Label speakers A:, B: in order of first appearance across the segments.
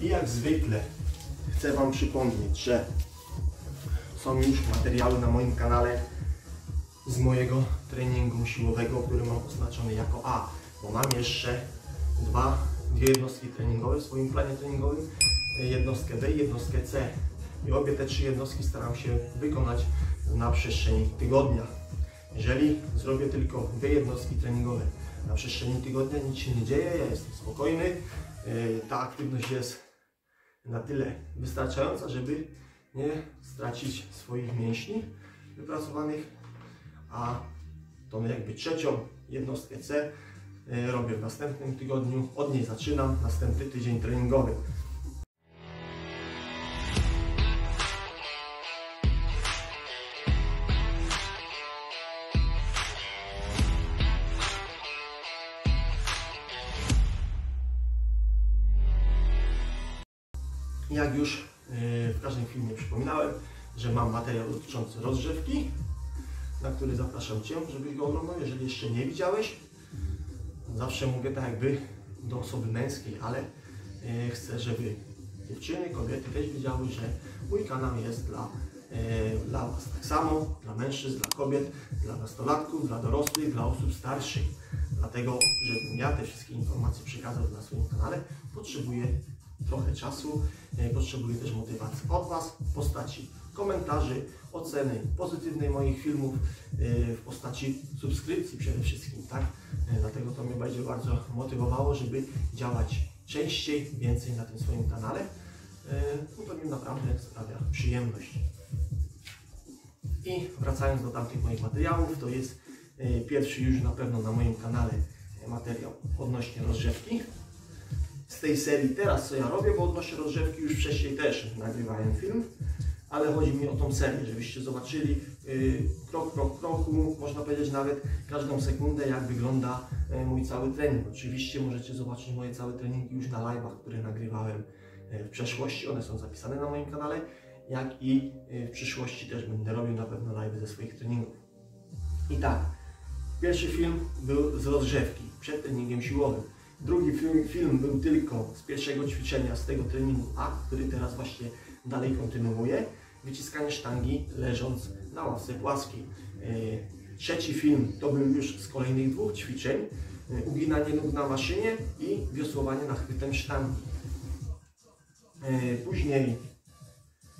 A: I jak zwykle chcę Wam przypomnieć, że są już materiały na moim kanale z mojego treningu siłowego, który mam oznaczony jako A, bo mam jeszcze dwa, dwie jednostki treningowe w swoim planie treningowym, jednostkę B i jednostkę C. I obie te trzy jednostki staram się wykonać na przestrzeni tygodnia. Jeżeli zrobię tylko dwie jednostki treningowe na przestrzeni tygodnia, nic się nie dzieje, ja jestem spokojny, Yy, ta aktywność jest na tyle wystarczająca, żeby nie stracić swoich mięśni wypracowanych, a tą jakby trzecią jednostkę C yy, robię w następnym tygodniu. Od niej zaczynam następny tydzień treningowy. Dotyczący rozgrzewki, na który zapraszam Cię, żebyś go oglądał, jeżeli jeszcze nie widziałeś. Zawsze mówię tak jakby do osoby męskiej, ale yy, chcę, żeby dziewczyny, kobiety też wiedziały, że mój kanał jest dla, yy, dla Was tak samo, dla mężczyzn, dla kobiet, dla nastolatków, dla dorosłych, dla osób starszych. Dlatego, żebym ja te wszystkie informacje przekazał na swoim kanale, potrzebuję trochę czasu. E, Potrzebuję też motywacji od Was w postaci komentarzy, oceny pozytywnej moich filmów, e, w postaci subskrypcji przede wszystkim, tak? E, Dlatego to mnie będzie bardzo motywowało, żeby działać częściej, więcej na tym swoim kanale. No to mi naprawdę sprawia przyjemność. I wracając do tamtych moich materiałów, to jest pierwszy już na pewno na moim kanale materiał odnośnie rozgrzewki z tej serii teraz, co ja robię, bo odnośnie rozgrzewki już wcześniej też nagrywałem film, ale chodzi mi o tą serię, żebyście zobaczyli yy, krok, krok, kroku, można powiedzieć nawet każdą sekundę, jak wygląda yy, mój cały trening. Oczywiście możecie zobaczyć moje całe treningi już na live'ach, które nagrywałem yy, w przeszłości, one są zapisane na moim kanale, jak i yy, w przyszłości też będę robił na pewno live ze swoich treningów. I tak, pierwszy film był z rozgrzewki, przed treningiem siłowym. Drugi film, film był tylko z pierwszego ćwiczenia, z tego treningu A, który teraz właśnie dalej kontynuuję. Wyciskanie sztangi leżąc na ławce płaskiej. E, trzeci film to był już z kolejnych dwóch ćwiczeń. E, uginanie nóg na maszynie i wiosłowanie nachwytem sztangi. E, później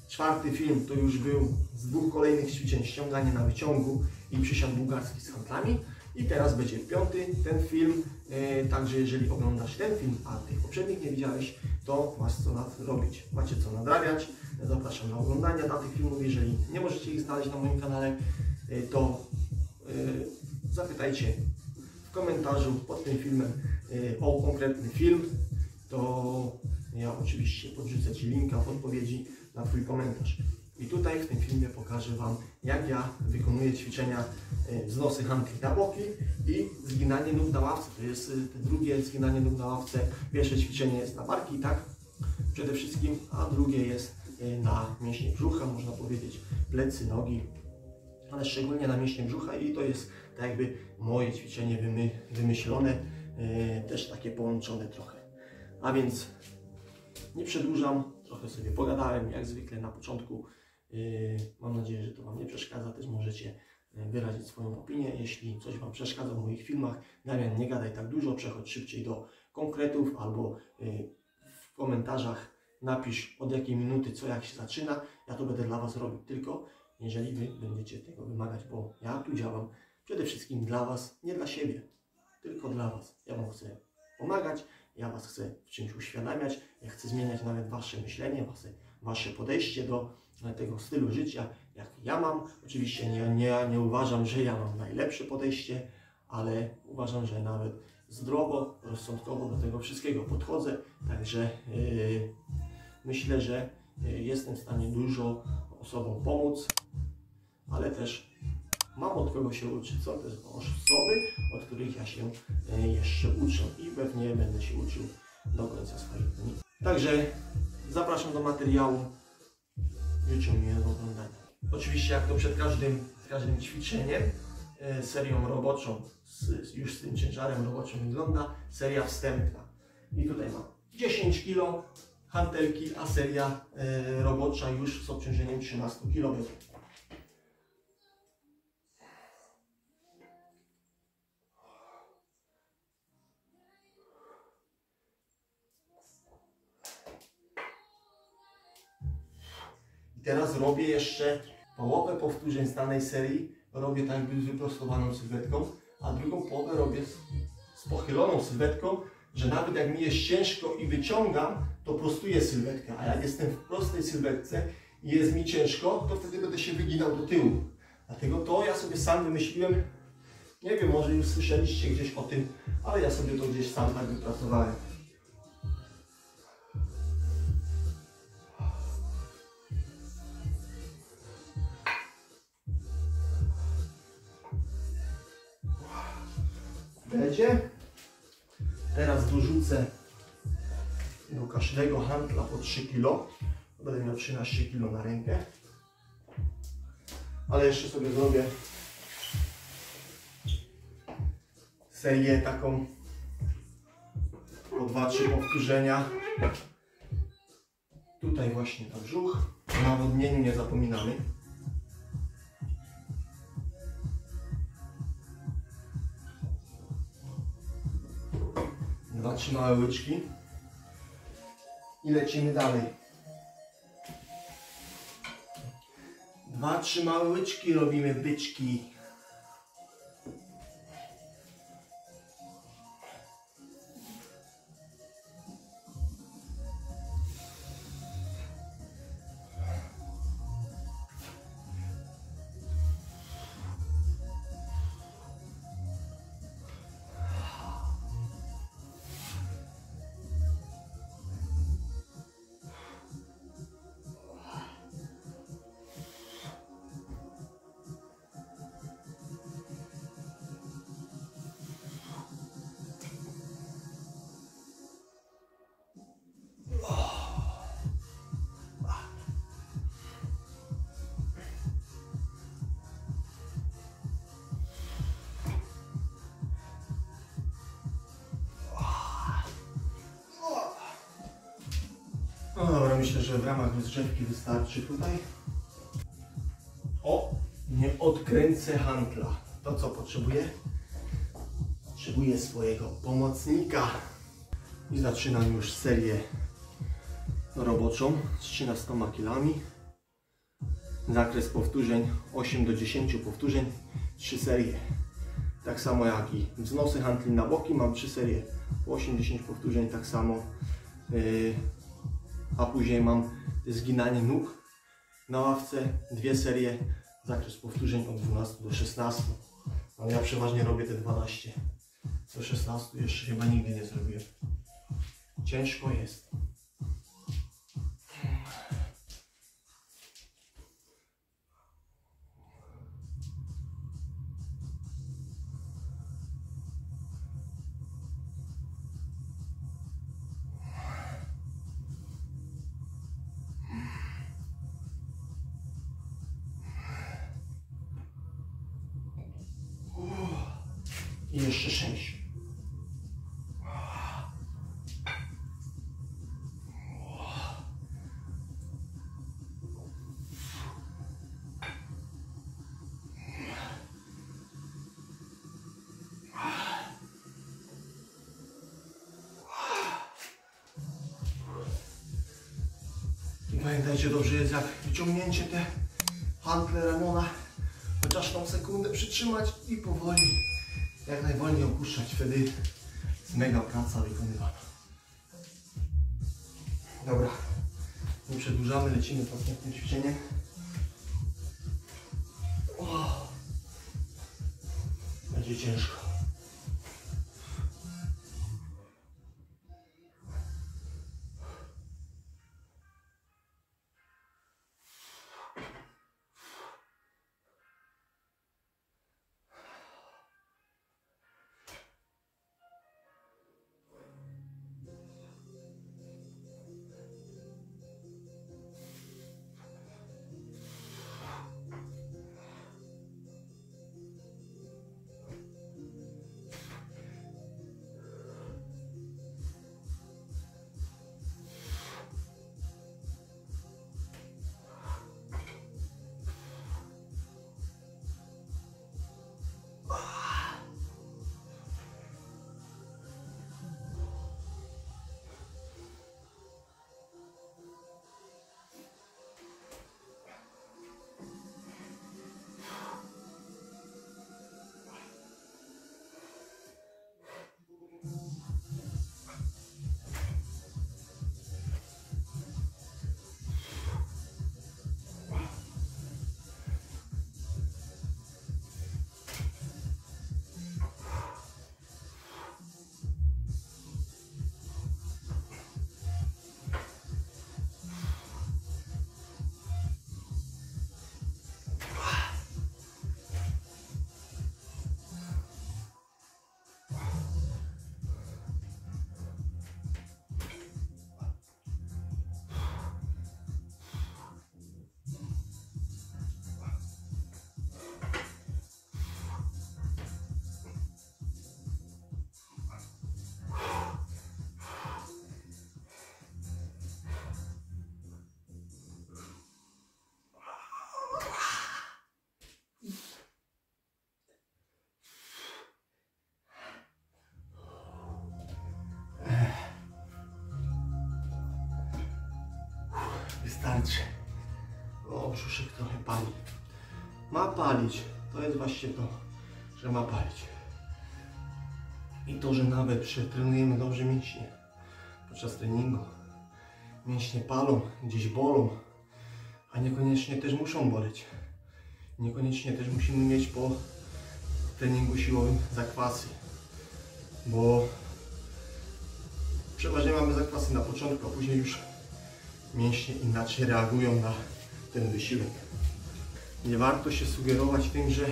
A: czwarty film to już był z dwóch kolejnych ćwiczeń ściąganie na wyciągu i przysiad bułgarski z handlami. I teraz będzie piąty ten film, e, także jeżeli oglądasz ten film, a tych poprzednich nie widziałeś, to masz co nadrobić, macie co nadrabiać. Zapraszam na oglądanie tych filmów, jeżeli nie możecie ich znaleźć na moim kanale, e, to e, zapytajcie w komentarzu pod tym filmem o konkretny film, to ja oczywiście podrzucę Ci linka w odpowiedzi na Twój komentarz. I tutaj w tym filmie pokażę Wam, jak ja wykonuję ćwiczenia wznosy handli na boki i zginanie nóg na ławce. To jest te drugie zginanie nóg na ławce. Pierwsze ćwiczenie jest na barki, tak? Przede wszystkim, a drugie jest na mięśnie brzucha, można powiedzieć plecy, nogi, ale szczególnie na mięśnie brzucha i to jest tak jakby moje ćwiczenie wymy, wymyślone, też takie połączone trochę. A więc nie przedłużam, trochę sobie pogadałem jak zwykle na początku Yy, mam nadzieję, że to Wam nie przeszkadza. Też możecie yy, wyrazić swoją opinię. Jeśli coś Wam przeszkadza w moich filmach, Damian, nie gadaj tak dużo, przechodź szybciej do konkretów albo yy, w komentarzach napisz od jakiej minuty co jak się zaczyna. Ja to będę dla Was robił tylko, jeżeli Wy będziecie tego wymagać, bo ja tu działam przede wszystkim dla Was, nie dla siebie, tylko dla Was. Ja Wam chcę pomagać, ja Was chcę w czymś uświadamiać, ja chcę zmieniać nawet Wasze myślenie, Wasze, wasze podejście do tego stylu życia, jak ja mam. Oczywiście nie, nie, nie uważam, że ja mam najlepsze podejście, ale uważam, że nawet zdrowo, rozsądkowo do tego wszystkiego podchodzę. Także yy, myślę, że yy, jestem w stanie dużo osobom pomóc, ale też mam od kogo się uczyć. Są też osoby, od których ja się yy, jeszcze uczę i pewnie będę się uczył do końca swoich dni. Także zapraszam do materiału oglądania. Oczywiście jak to przed każdym, każdym ćwiczeniem, e, serią roboczą, z, już z tym ciężarem roboczym wygląda, seria wstępna. I tutaj mam 10 kg hantelki, a seria e, robocza już z obciążeniem 13 kg. Teraz robię jeszcze połowę powtórzeń z danej serii. Robię tak jakby z wyprostowaną sylwetką, a drugą połowę robię z, z pochyloną sylwetką, że nawet jak mi jest ciężko i wyciągam, to prostuję sylwetkę. A jak jestem w prostej sylwetce i jest mi ciężko, to wtedy będę się wyginał do tyłu. Dlatego to ja sobie sam wymyśliłem. Nie wiem, może już słyszeliście gdzieś o tym, ale ja sobie to gdzieś sam tak wypracowałem. Będzie. Teraz dorzucę do każdego handla po 3 kg. Będę miał 13 kg na rękę. Ale jeszcze sobie zrobię serię taką po 2-3 powtórzenia. Tutaj właśnie na brzuch. O nawodnieniu nie zapominamy. Dwa, trzy małe łyczki. I lecimy dalej. Dwa, trzy małe łyczki robimy byczki. Myślę, że w ramach rozgrzewki wystarczy tutaj. O, nie odkręcę handla. To co potrzebuję? Potrzebuję swojego pomocnika. I zaczynam już serię roboczą z 13 kilami. Zakres powtórzeń 8 do 10 powtórzeń, 3 serie. Tak samo jak i wznosy handli na boki, mam 3 serie po 8-10 powtórzeń, tak samo. Yy, a później mam zginanie nóg na ławce, dwie serie, zakres powtórzeń od 12 do 16. Ale ja przeważnie robię te 12 do 16, jeszcze chyba nigdy nie zrobiłem. Ciężko jest. Pamiętajcie, dobrze jest jak wyciągnięcie te handle ramiona, chociaż tą sekundę przytrzymać i powoli, jak najwolniej opuszczać. Wtedy jest mega praca wykonywana. Dobra, nie przedłużamy, lecimy z następnym ćwiczeniem. Będzie ciężko. Wystarczy. O, brzuszek trochę pali. Ma palić. To jest właśnie to, że ma palić. I to, że nawet przetrenujemy dobrze mięśnie podczas treningu. Mięśnie palą, gdzieś bolą, a niekoniecznie też muszą boleć. Niekoniecznie też musimy mieć po treningu siłowym zakwasy, bo przeważnie mamy zakwasy na początku, a później już mięśnie inaczej reagują na ten wysiłek. Nie warto się sugerować tym, że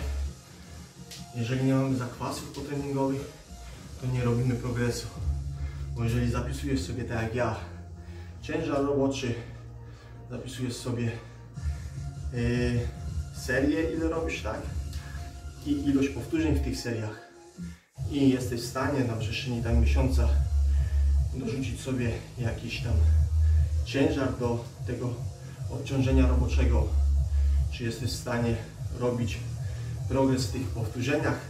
A: jeżeli nie mamy zakwasów potreningowych, to nie robimy progresu. Bo jeżeli zapisujesz sobie tak jak ja, ciężar roboczy, zapisujesz sobie yy, serię, ile robisz, tak? I ilość powtórzeń w tych seriach. I jesteś w stanie na przestrzeni tam miesiąca dorzucić sobie jakiś tam ciężar do tego obciążenia roboczego. Czy jesteś w stanie robić progres w tych powtórzeniach,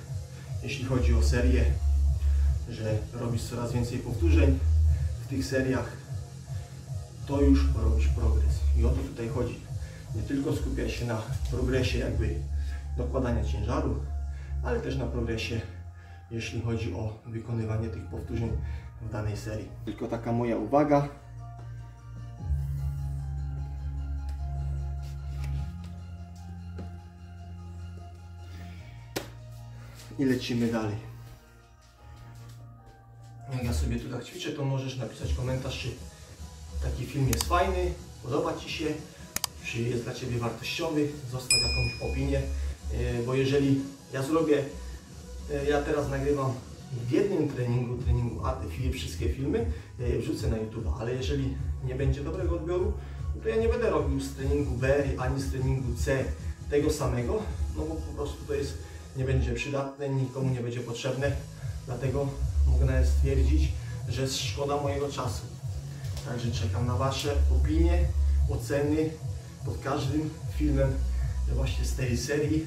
A: jeśli chodzi o serię, że robisz coraz więcej powtórzeń w tych seriach, to już robisz progres. I o to tutaj chodzi. Nie tylko skupiać się na progresie jakby dokładania ciężaru, ale też na progresie, jeśli chodzi o wykonywanie tych powtórzeń w danej serii. Tylko taka moja uwaga. I lecimy dalej. Jak ja sobie tu tak ćwiczę, to możesz napisać komentarz, czy taki film jest fajny, podoba Ci się, czy jest dla Ciebie wartościowy, zostaw jakąś opinię, e, bo jeżeli ja zrobię, e, ja teraz nagrywam w jednym treningu, treningu A, te wszystkie filmy e, wrzucę na YouTube, ale jeżeli nie będzie dobrego odbioru, no to ja nie będę robił z treningu B ani z treningu C tego samego, no bo po prostu to jest, nie będzie przydatne, nikomu nie będzie potrzebne, dlatego mogę stwierdzić, że jest szkoda mojego czasu. Także czekam na Wasze opinie, oceny pod każdym filmem właśnie z tej serii,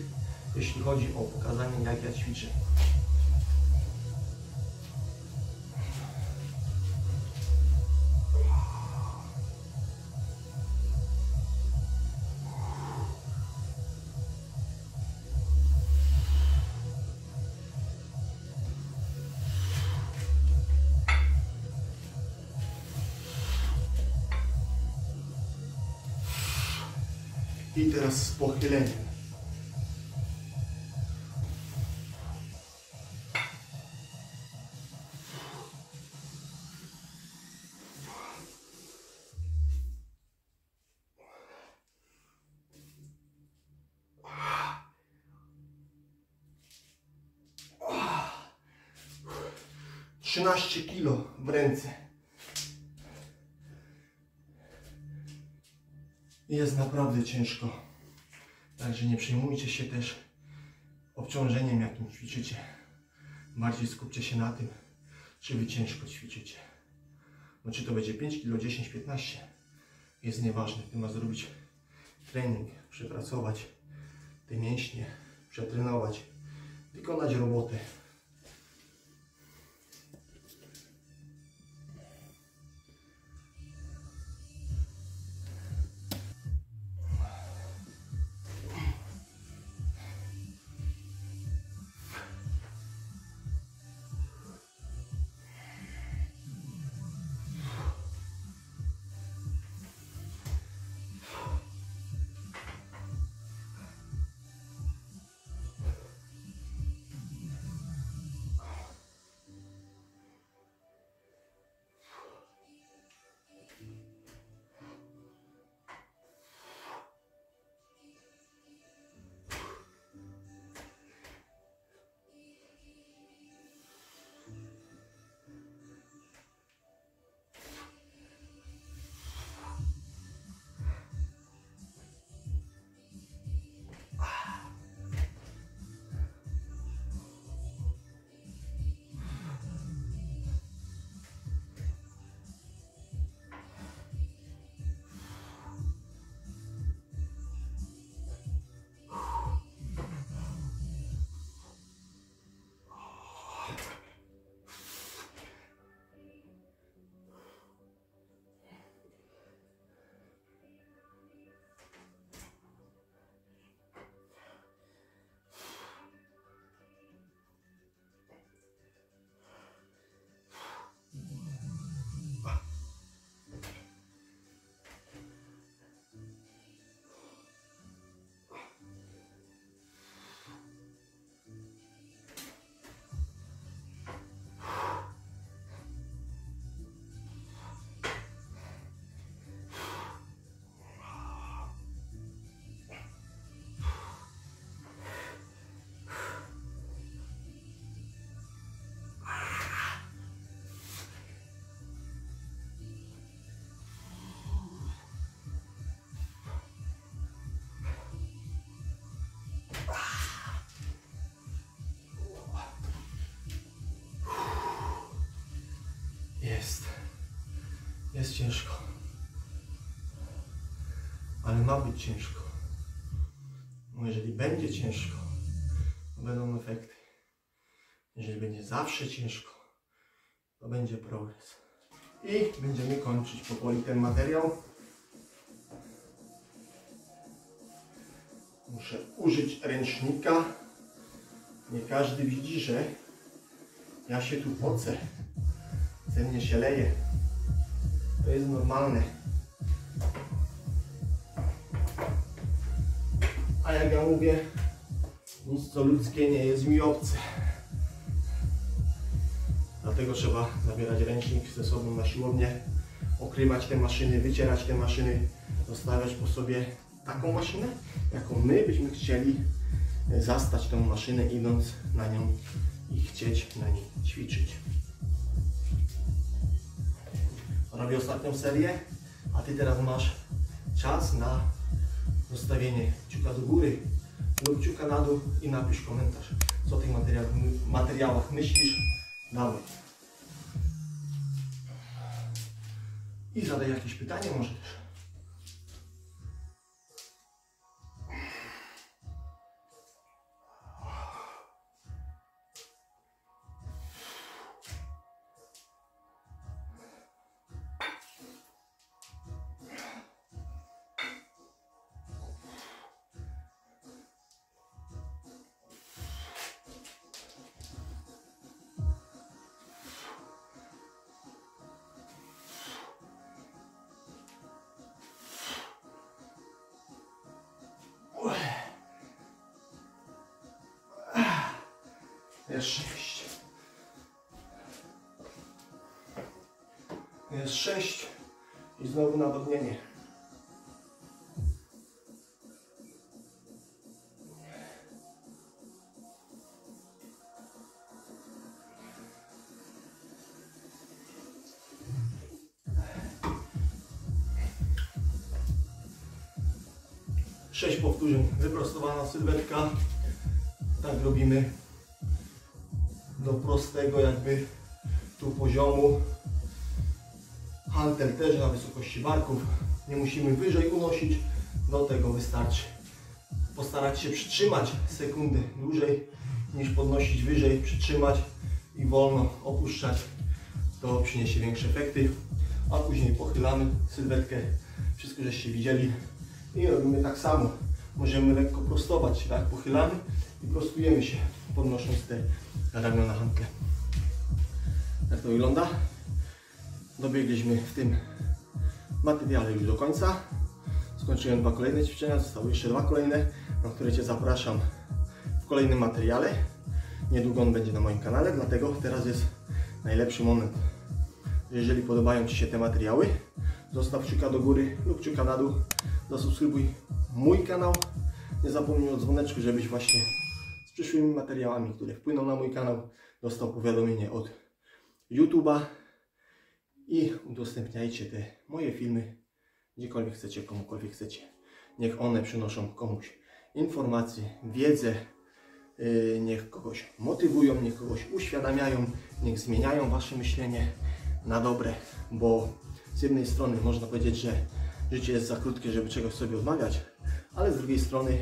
A: jeśli chodzi o pokazanie jak ja ćwiczę. Z pochyleniem. Trzynaście kilo w ręce. jest naprawdę ciężko. Także nie przejmujcie się też obciążeniem, jakim ćwiczycie. Bardziej skupcie się na tym, czy wy ciężko ćwiczycie. No czy to będzie 5 kg, 10, 15, jest nieważne. Ty ma zrobić trening, przepracować te mięśnie, przetrenować, wykonać robotę. Jest ciężko. Ale ma być ciężko. Bo jeżeli będzie ciężko, to będą efekty. Jeżeli będzie zawsze ciężko, to będzie progres. I będziemy kończyć powoli ten materiał. Muszę użyć ręcznika. Nie każdy widzi, że ja się tu pocę. Ze mnie się leje. To jest normalne. A jak ja mówię, nic co ludzkie nie jest mi obce. Dlatego trzeba zabierać ręcznik ze sobą na siłownię, okrywać te maszyny, wycierać te maszyny, zostawiać po sobie taką maszynę, jaką my byśmy chcieli zastać tą maszynę idąc na nią i chcieć na niej ćwiczyć. Robię ostatnią serię, a Ty teraz masz czas na zostawienie kciuka do góry lub kciuka na dół i napisz komentarz, co o tych materiałach, materiałach myślisz. Dawaj. I zadaj jakieś pytanie może też. Jest sześć. Jest sześć. I znowu nawodnienie. Sześć powtórzeń. Wyprostowana sylwetka. Tak robimy do prostego jakby tu poziomu. Halter też na wysokości barków. Nie musimy wyżej unosić. Do tego wystarczy postarać się przytrzymać sekundy dłużej niż podnosić wyżej, przytrzymać i wolno opuszczać. To przyniesie większe efekty. A później pochylamy sylwetkę. Wszystko żeście widzieli. I robimy tak samo. Możemy lekko prostować, tak? Pochylamy i prostujemy się, podnosząc te ramiona hantle. Jak to wygląda? Dobiegliśmy w tym materiale już do końca. Skończyłem dwa kolejne ćwiczenia, zostały jeszcze dwa kolejne, na które Cię zapraszam w kolejnym materiale. Niedługo on będzie na moim kanale, dlatego teraz jest najlepszy moment. Jeżeli podobają Ci się te materiały, zostaw kciuka do góry lub kciuka na dół. Zasubskrybuj mój kanał. Nie zapomnij o dzwoneczku, żebyś właśnie z przyszłymi materiałami, które wpłyną na mój kanał, dostał powiadomienie od YouTube'a i udostępniajcie te moje filmy gdziekolwiek chcecie, komukolwiek chcecie. Niech one przynoszą komuś informacje, wiedzę, yy, niech kogoś motywują, niech kogoś uświadamiają, niech zmieniają Wasze myślenie na dobre, bo z jednej strony można powiedzieć, że życie jest za krótkie, żeby czegoś sobie odmawiać, ale z drugiej strony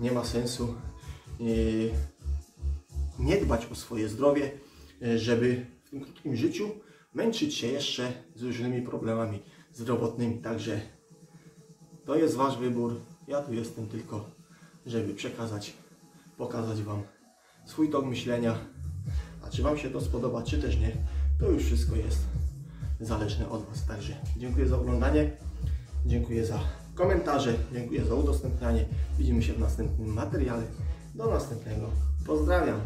A: nie ma sensu nie dbać o swoje zdrowie, yy, żeby w tym krótkim życiu męczyć się jeszcze z różnymi problemami zdrowotnymi. Także to jest Wasz wybór. Ja tu jestem tylko, żeby przekazać, pokazać Wam swój tok myślenia. A czy Wam się to spodoba, czy też nie, to już wszystko jest zależne od Was. Także dziękuję za oglądanie, dziękuję za komentarze, dziękuję za udostępnianie. Widzimy się w następnym materiale. Do następnego. Pozdrawiam.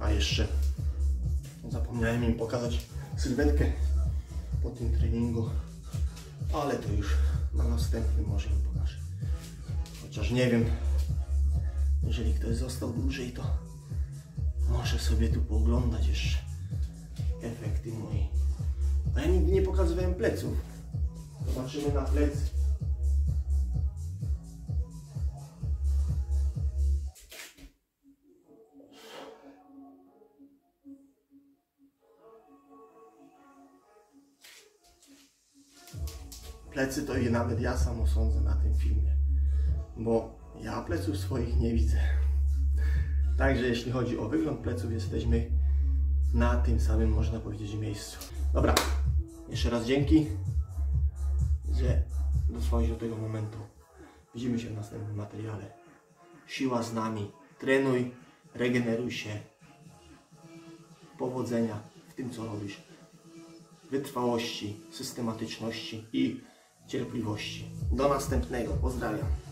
A: A jeszcze zapomniałem im pokazać sylwetkę po tym treningu, ale to już na następnym może im pokażę. Chociaż nie wiem, jeżeli ktoś został dłużej, to może sobie tu pooglądać jeszcze efekty moje. A ja nigdy nie pokazywałem pleców. Zobaczymy na plecy. Plecy to i nawet ja samo sądzę na tym filmie, bo ja pleców swoich nie widzę. Także jeśli chodzi o wygląd pleców, jesteśmy na tym samym, można powiedzieć, miejscu. Dobra, jeszcze raz dzięki, że dotrwałeś do tego momentu. Widzimy się w następnym materiale. Siła z nami. Trenuj, regeneruj się. Powodzenia w tym, co robisz. Wytrwałości, systematyczności i cierpliwości. Do następnego. Pozdrawiam.